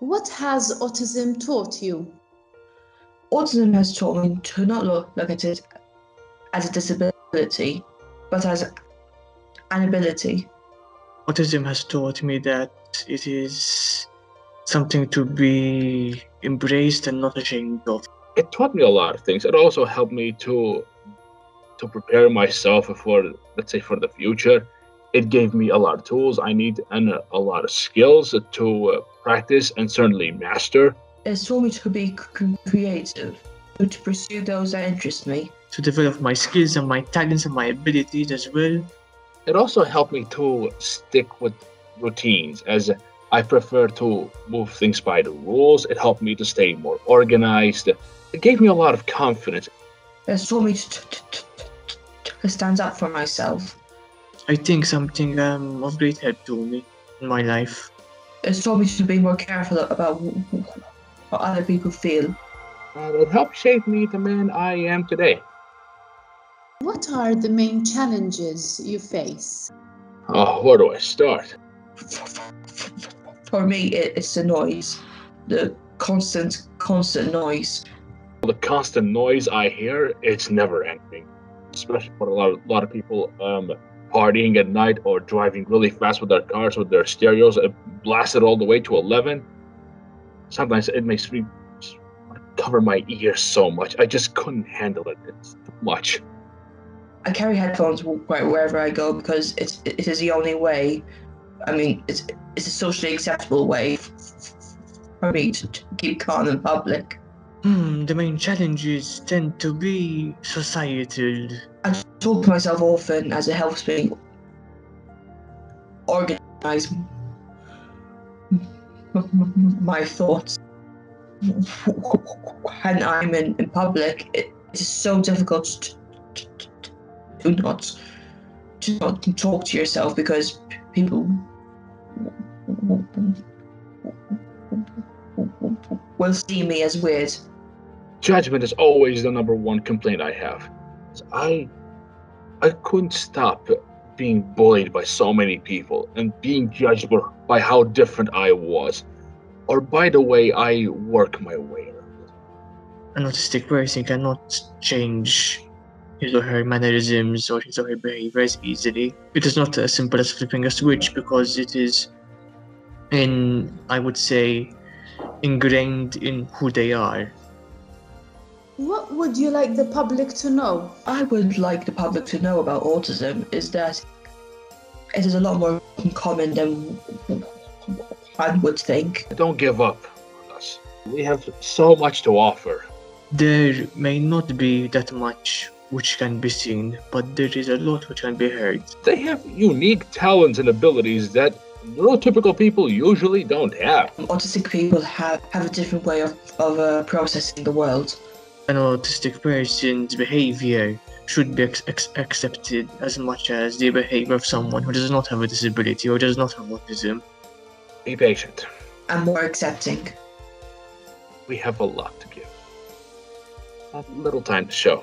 What has autism taught you? Autism has taught me to not look look at it as a disability, but as an ability. Autism has taught me that it is something to be embraced and not ashamed of. It taught me a lot of things. It also helped me to to prepare myself for let's say for the future. It gave me a lot of tools I need and a, a lot of skills to uh, practice and certainly master. It's taught me to be creative, to pursue those that interest me. To develop my skills and my talents and my abilities as well. It also helped me to stick with routines as I prefer to move things by the rules. It helped me to stay more organized. It gave me a lot of confidence. It's taught me to, to, to, to, to stand up for myself. I think something um, of great help to me in my life. It's taught me to be more careful about what other people feel. And it helped shape me the man I am today. What are the main challenges you face? Oh, where do I start? For me, it's the noise, the constant, constant noise. The constant noise I hear, it's never ending. Especially for a lot of, lot of people um, partying at night or driving really fast with their cars with their stereos uh, blasted all the way to 11. Sometimes it makes me cover my ears so much. I just couldn't handle it. It's too much. I carry headphones wh- wherever I go because it's it is the only way. I mean, it's it's a socially acceptable way for me to, to keep calm in public. Hmm, the main challenges tend to be societal. I talk to myself often as it helps me organize my thoughts. When I'm in, in public, it is so difficult to, to, not to not talk to yourself because people will see me as weird. Judgment is always the number one complaint I have. I I couldn't stop being bullied by so many people and being judged by- how different I was or by the way I work my way around. An autistic person cannot change his or her mannerisms or his or her behaviors easily. It is not as simple as flipping a switch because it is in, I would say, ingrained in who they are. What would you like the public to know? I would like the public to know about autism is that it is a lot more common than one would think. Don't give up on us. We have so much to offer. There may not be that much which can be seen, but there is a lot which can be heard. They have unique talents and abilities that neurotypical people usually don't have. Autistic people have, have a different way of, of uh, processing the world. An autistic person's behavior should be ex- ex- accepted as much as the behavior of someone who does not have a disability or does not have autism. Be patient. and more accepting. We have a lot to give. a little time to show.